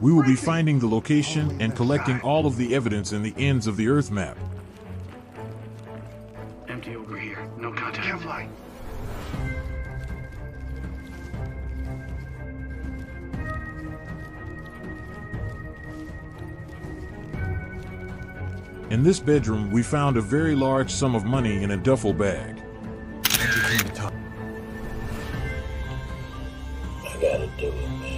we will be finding the location and collecting all of the evidence in the ends of the Earth map. Empty over here. No contact. Kevlar. In this bedroom, we found a very large sum of money in a duffel bag. I gotta do it, man.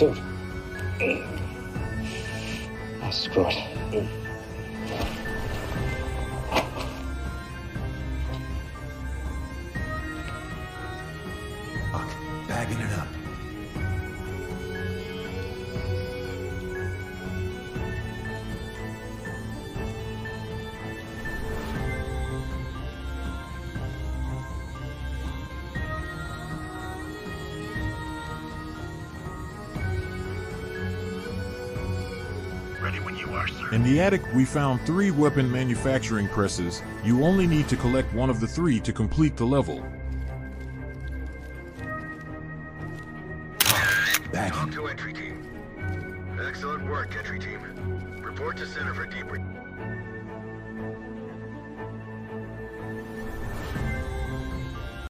Dude. Oh, screw it. Fuck. Bagging it up. Ready when you are, sir. In the attic, we found three weapon manufacturing presses. You only need to collect one of the three to complete the level. Bagging. to entry team. Excellent work, entry team. Report to center for debrief.